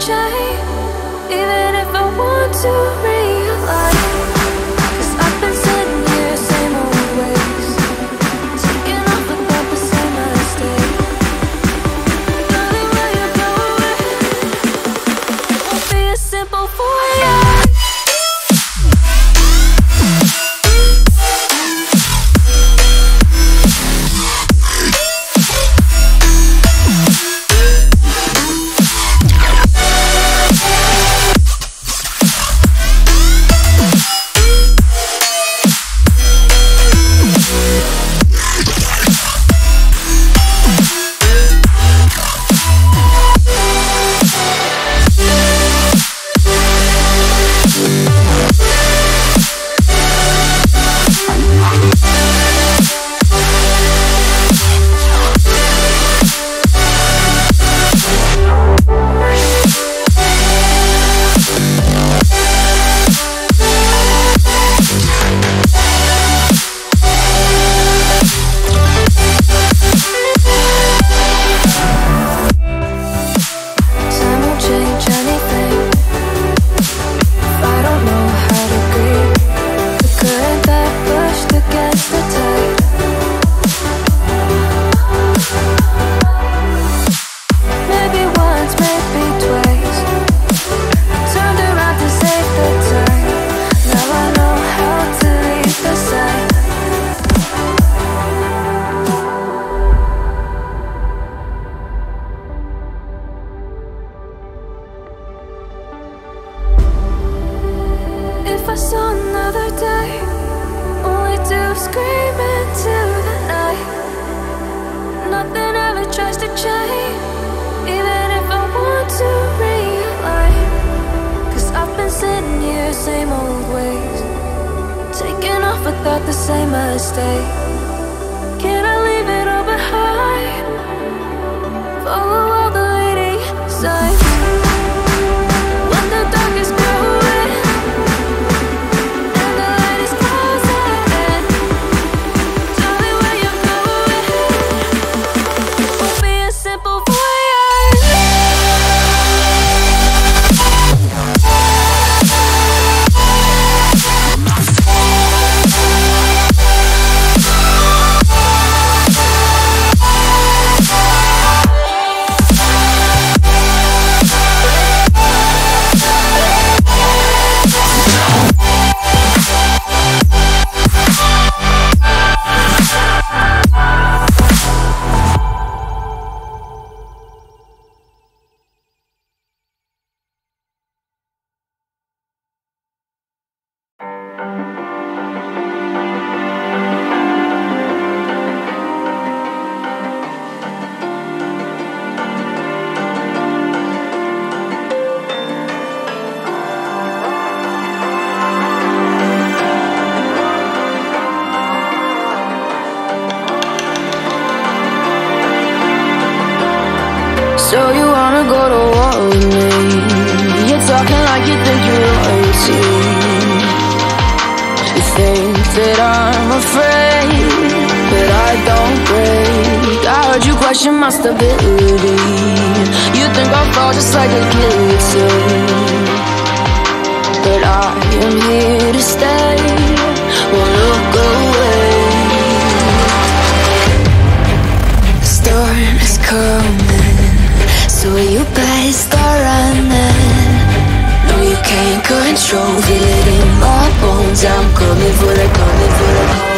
try, even if I want to realize. that I'm afraid But I don't break. I heard you question my stability. You think I'll fall just like a guillotine But I am here to stay. Won't look away. The storm is coming. So you best start running No, you can't control it. I'm coming for the, coming for the call.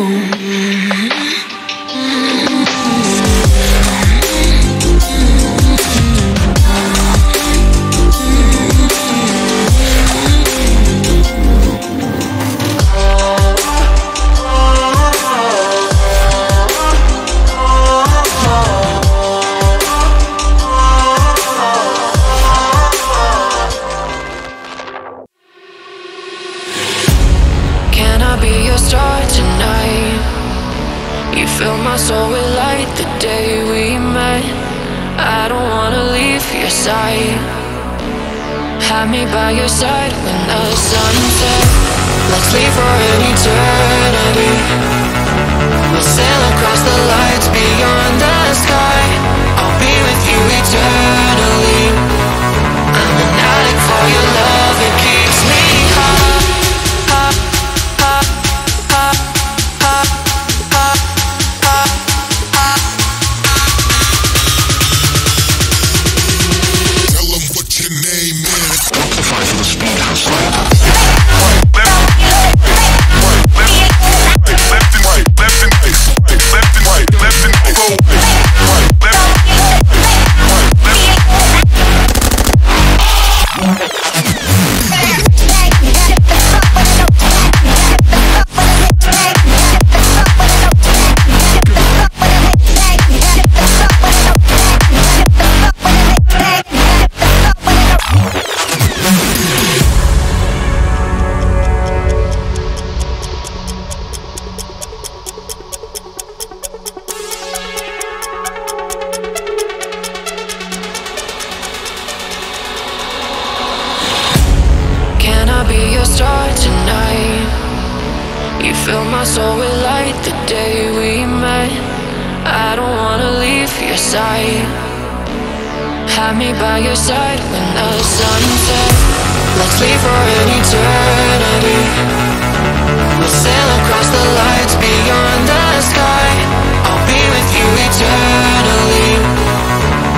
The You fill my soul with light the day we met. I don't wanna leave your side. Have me by your side when the sun sets. Let's leave for an eternity. We'll sail across the lights beyond the sky. I'll be with you eternally. I'm an addict for your love, Have me by your side when the sun sets. Let's leave for an eternity. We'll sail across the lights beyond the sky. I'll be with you eternally.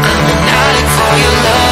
I'm an addict for your love,